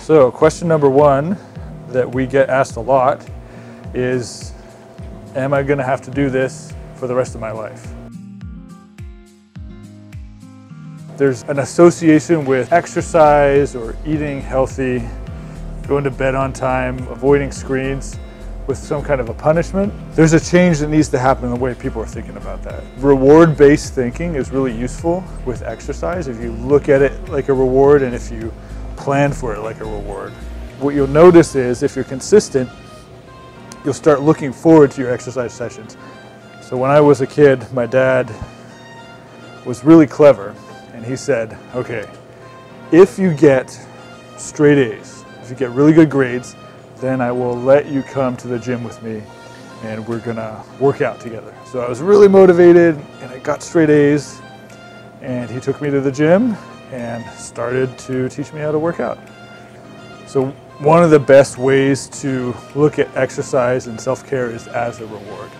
So question number one that we get asked a lot is, am I gonna have to do this for the rest of my life? There's an association with exercise or eating healthy, going to bed on time, avoiding screens with some kind of a punishment. There's a change that needs to happen in the way people are thinking about that. Reward-based thinking is really useful with exercise. If you look at it like a reward and if you plan for it like a reward. What you'll notice is if you're consistent, you'll start looking forward to your exercise sessions. So when I was a kid, my dad was really clever and he said, okay, if you get straight A's, if you get really good grades, then I will let you come to the gym with me and we're gonna work out together. So I was really motivated and I got straight A's and he took me to the gym and started to teach me how to work out. So one of the best ways to look at exercise and self-care is as a reward.